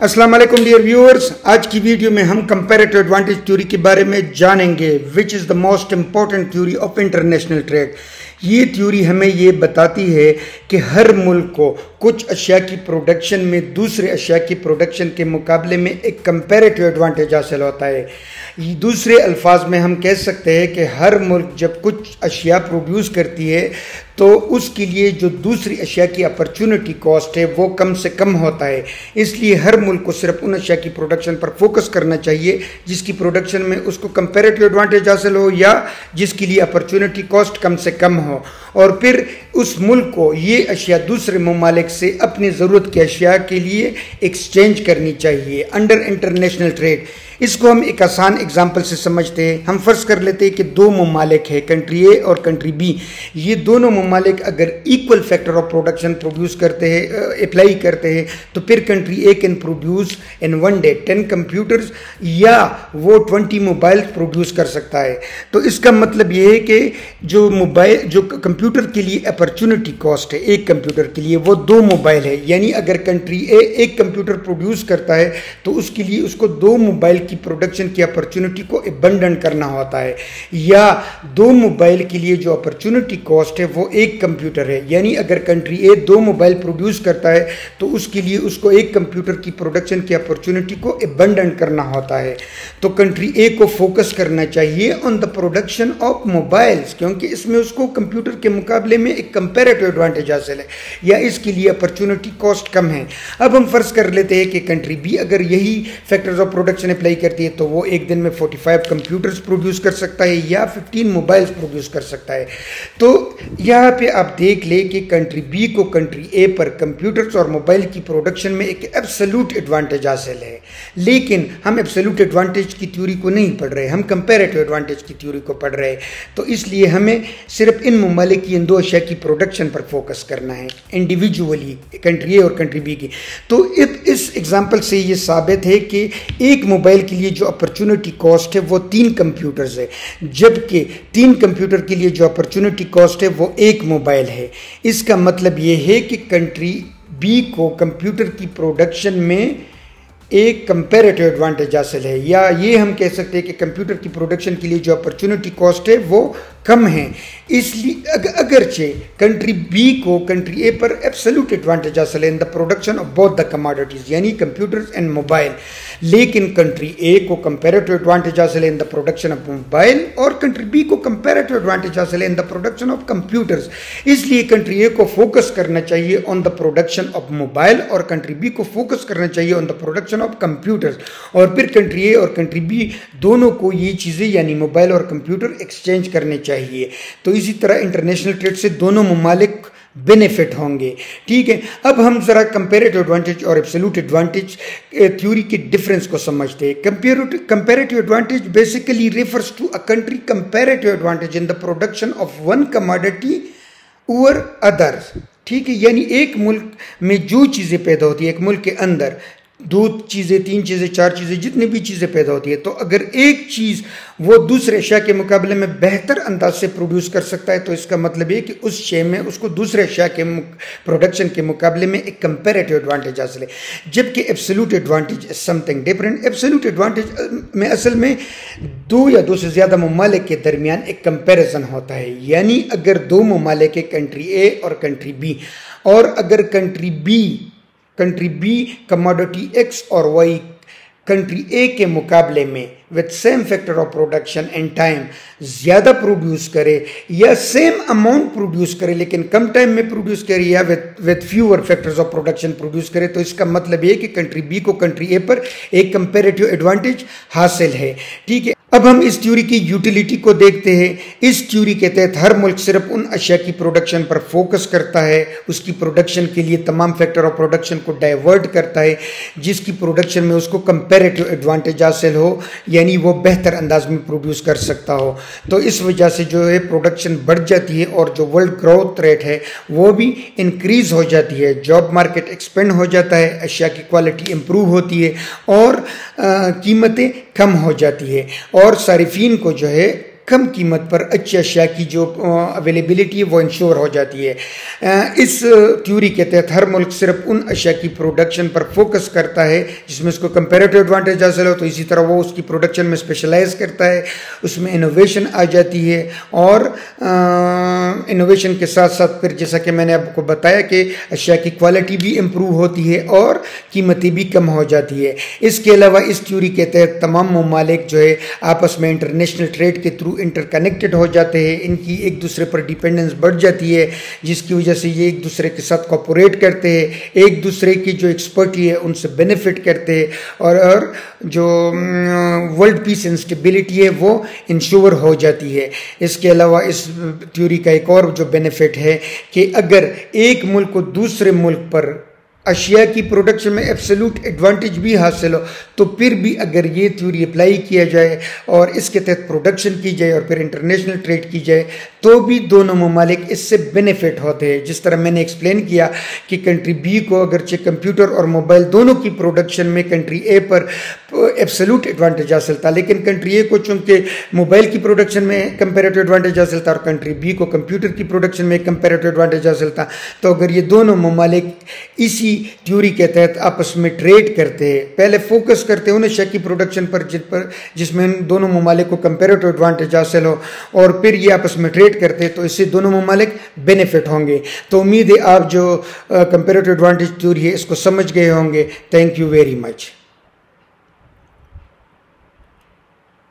अस्सलाम वालेकुम dear viewers आज की वीडियो में हम कंपैरेटिव एडवांटेज थ्योरी के बारे में जानेंगे which is the most important theory of international trade ये थ्योरी हमें ये बताती है कि हर मुल्क को कुछ अशिया की प्रोडक्शन में, दूसरे अशिया की प्रोडक्शन के मुकाबले में एक कंपैरेटिव एडवांटेज हासिल होता है। दूसरे अल्फाज में हम कह सकते हैं कि हर मुल्क जब कुछ अशिया प्रोड्यूस करती है तो उसके लिए जो दूसरी अशिया की अपॉर्चुनिटी कॉस्ट है, वो कम से कम होता है। इसलिए हर मुल्क को सिर्फ़ उन अशिया की प्रोडक्शन पर फोकस करना चाहिए, जिसकी प्रोडक्शन में उसको कंपेरेटिव एडवांटेज हासिल हो या जिसके लिए अपॉर्चुनिटी कॉस्ट कम से कम हो। और फिर उस मुल्क को ये अशिया दूसरे ममालिक से अपनी ज़रूरत की अशिया के लिए एक्सचेंज करनी चाहिए अंडर इंटरनेशनल ट्रेड इसको हम एक आसान एग्ज़ाम्पल से समझते हैं। हम फ़र्ज़ कर लेते हैं कि दो ममालिक है कंट्री ए और कंट्री बी ये दोनों ममालिक अगर equal factor of production produce करते हैं अप्लाई करते हैं तो फिर country A can produce in one day ten computers या वो ट्वेंटी मोबाइल प्रोड्यूस कर सकता है। तो इसका मतलब ये है कि जो मोबाइल जो कंप्यूटर के लिए अपॉर्चुनिटी कॉस्ट है, एक कंप्यूटर के लिए वो दो मोबाइल है। यानी अगर कंट्री ए एक कंप्यूटर प्रोड्यूस करता है तो उसके लिए उसको दो मोबाइल की प्रोडक्शन की अपॉर्चुनिटी को एबंडन करना होता है। या दो मोबाइल के लिए जो अपॉर्चुनिटी कॉस्ट है, वो एक कंप्यूटर है। यानी अगर कंट्री ए दो मोबाइल प्रोड्यूस करता है तो उसके लिए उसको एक कंप्यूटर की प्रोडक्शन की अपॉर्चुनिटी को एबंडन करना होता है। तो कंट्री ए को फोकस करना चाहिए on the production of mobiles क्योंकि इसमें उसको कंप्यूटर के मुकाबले में एक कंपेरेटिव एडवांटेज हासिल है, या इसके लिए अपॉर्चुनिटी कॉस्ट कम है। अब हम फ़र्ज़ कर लेते हैं कि कंट्री बी अगर यही फैक्टर्स ऑफ़ प्रोडक्शन अप्लाई करती है तो वो एक दिन में 45 कंप्यूटर्स प्रोड्यूस कर सकता है, या 15 मोबाइल्स प्रोड्यूस कर सकता है। तो यहाँ पे आप देख ले कि कंट्री बी को कंट्री ए पर कंप्यूटर्स और मोबाइल की प्रोडक्शन में एक एब्सोल्यूट एडवांटेज हासिल है। लेकिन हम एब्सोल्यूट एडवांटेज की थ्योरी को नहीं पढ़ रहे, हम कंपेरेटिव एडवांटेज की थ्योरी को पढ़ रहे तो इसलिए हमें सिर्फ़ इन ममालिक की, इन दो अशिया की प्रोडक्शन पर फोकस करना है इंडिविजुअली कंट्री ए और कंट्री बी की। तो इस एग्ज़ाम्पल से ये साबित है कि एक मोबाइल के लिए जो अपॉर्चुनिटी कॉस्ट है, वो तीन कंप्यूटर्स है। जबकि तीन कंप्यूटर के लिए जो अपॉर्चुनिटी कॉस्ट है, वो एक मोबाइल है। इसका मतलब ये है कि कंट्री बी को कंप्यूटर की प्रोडक्शन में एक कंपेरेटिव एडवांटेज हासिल है। या ये हम कह सकते हैं कि कंप्यूटर की प्रोडक्शन के लिए जो अपॉर्चुनिटी कॉस्ट है, वो कम है। इसलिए अग, अगरचे कंट्री बी को कंट्री ए पर एब्सोल्यूट एडवांटेज हासिल है in the production of both the commodities यानी कंप्यूटर्स एंड मोबाइल लेकिन कंट्री ए को कंपेरेटिव एडवांटेज हासिल है in the production of mobile और कंट्री बी को कंपेरेटिव एडवांटेज हासिल है in the production of computers इसलिए कंट्री ए को फोकस करना चाहिए on the production of mobile और कंट्री बी को फोकस करना चाहिए on the production of computers और फिर कंट्री ए और कंट्री बी दोनों को ये चीज़ें यानी मोबाइल और कंप्यूटर एक्सचेंज करने चाहिए। तो इसी तरह इंटरनेशनल ट्रेड से दोनों ममालिक बेनिफिट होंगे। ठीक है, अब हम ज़रा कंपेरेटिव एडवांटेज और एब्सोल्यूट एडवांटेज थ्योरी के डिफरेंस को समझते हैं। Comparative advantage basically refers to a country comparative advantage in the production of one commodity over others ठीक है, यानी एक मुल्क में जो चीज़ें पैदा होती है, एक मुल्क के अंदर दो चीज़ें, तीन चीज़ें, चार चीज़ें, जितनी भी चीज़ें पैदा होती है तो अगर एक चीज़ वो दूसरे अशिया के मुकाबले में बेहतर अंदाज से प्रोड्यूस कर सकता है तो इसका मतलब ये कि उस शे में, उसको दूसरे अशिया के प्रोडक्शन के मुकाबले में एक कंपेरेटिव एडवांटेज हासिल है। जबकि absolute advantage something different absolute advantage में असल में दो या दो से ज़्यादा ममालिक के दरमियान एक कंपेरिजन होता है। यानी अगर दो ममालिक कंट्री ए और कंट्री बी और अगर country B country B commodity X और वाई कंट्री ए के मुकाबले में with same factor of production and time ज़्यादा प्रोड्यूस करे या सेम अमाउंट प्रोड्यूस करे, लेकिन कम टाइम में प्रोड्यूस करे या with with fewer factors of production produce करे तो इसका मतलब ये कि कंट्री बी को कंट्री ए पर एक कंपेरेटिव एडवांटेज हासिल है। ठीक है अब हम इस थ्योरी की यूटिलिटी को देखते हैं। इस थ्योरी के तहत हर मुल्क सिर्फ़ उन अशिया की प्रोडक्शन पर फोकस करता है। उसकी प्रोडक्शन के लिए तमाम फैक्टर ऑफ़ प्रोडक्शन को डाइवर्ट करता है, जिसकी प्रोडक्शन में उसको कंपेरेटिव एडवांटेज हासिल हो, यानी वो बेहतर अंदाज में प्रोड्यूस कर सकता हो। तो इस वजह से जो है प्रोडक्शन बढ़ जाती है और जो वर्ल्ड ग्रोथ रेट है, वो भी इंक्रीज हो जाती है। जॉब मार्केट एक्सपेंड हो जाता है, अशिया की क्वालिटी इम्प्रूव होती है और कीमतें कम हो जाती है और सारिफिन को जो है कम कीमत पर अच्छी अशिया की जो अवेलेबिलिटी है, वो इंश्योर हो जाती है। इस थ्योरी के तहत हर मुल्क सिर्फ़ उन अशिया की प्रोडक्शन पर फोकस करता है, जिसमें उसको कंपेरेटिव एडवांटेज हासिल हो तो इसी तरह वो उसकी प्रोडक्शन में स्पेशलाइज करता है, उसमें इनोवेशन आ जाती है और इनोवेशन के साथ साथ फिर जैसा कि मैंने आपको बताया कि अशिया की क्वालिटी भी इम्प्रूव होती है और कीमतें भी कम हो जाती है। इसके अलावा इस थ्योरी के तहत तमाम ममालिक जो है, आपस में इंटरनेशनल ट्रेड के थ्रू इंटरकनेक्टेड हो जाते हैं इनकी एक दूसरे पर डिपेंडेंस बढ़ जाती है जिसकी वजह से ये एक दूसरे के साथ कॉपोरेट करते हैं एक दूसरे की जो एक्सपर्टी है उनसे बेनिफिट करते हैं और, और जो वर्ल्ड पीस एंड स्टेबिलिटी है वो इंश्योर हो जाती है। इसके अलावा इस थ्योरी का एक और जो बेनिफिट है कि अगर एक मुल्क को दूसरे मुल्क पर अशिया की प्रोडक्शन में एब्सोल्यूट एडवांटेज भी हासिल हो तो फिर भी अगर ये थ्योरी अप्लाई किया जाए और इसके तहत प्रोडक्शन की जाए और फिर इंटरनेशनल ट्रेड की जाए तो भी दोनों ममालिक इससे बेनिफिट होते हैं। जिस तरह मैंने एक्सप्लेन किया कि कंट्री बी को अगर अगरचे कंप्यूटर और मोबाइल दोनों की प्रोडक्शन में कंट्री ए पर एब्सोल्यूट एडवांटेज हासिल था। लेकिन कंट्री ए को चूँकि मोबाइल की प्रोडक्शन में कंपेरेटिव एडवांटेज हासिल था और कंट्री बी को कंप्यूटर की प्रोडक्शन में कंपेरेटिव एडवांटेज हासिल था तो अगर ये दोनों ममालिक इसी थ्योरी के तहत आपस में ट्रेड करते हैं, पहले फोकस करते हैं उन शक की प्रोडक्शन पर जिस पर, जिसमें दोनों ममालिक को कंपेरेटिव एडवांटेज हासिल हो और फिर ये आपस में ट्रेड करते तो इससे दोनों ममालिक बेनिफिट होंगे। तो उम्मीद है आप जो कंपेरेटिव एडवांटेज थ्योरी है, इसको समझ गए होंगे। Thank you very much